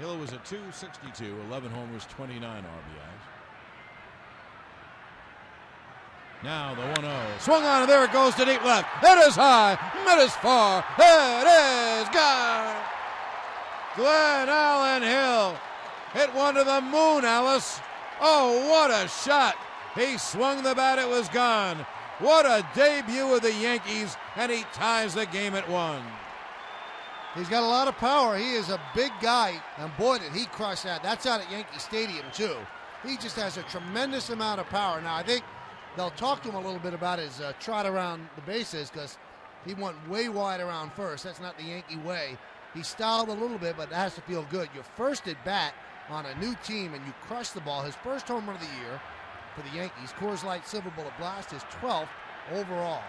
Hill was at 262, 11 homers, 29 RBIs. Now the 1 0. Swung on, and there it goes to deep left. It is high, it is far, it is gone. Glenallen Hill hit one to the moon, Alice. Oh, what a shot. He swung the bat, it was gone. What a debut of the Yankees, and he ties the game at one. He's got a lot of power. He is a big guy, and boy, did he crush that. That's out at Yankee Stadium, too. He just has a tremendous amount of power. Now, I think they'll talk to him a little bit about his uh, trot around the bases because he went way wide around first. That's not the Yankee way. He stalled a little bit, but it has to feel good. Your first at bat on a new team, and you crush the ball. His first home run of the year for the Yankees. Coors Light Silver Bullet Blast, his 12th overall.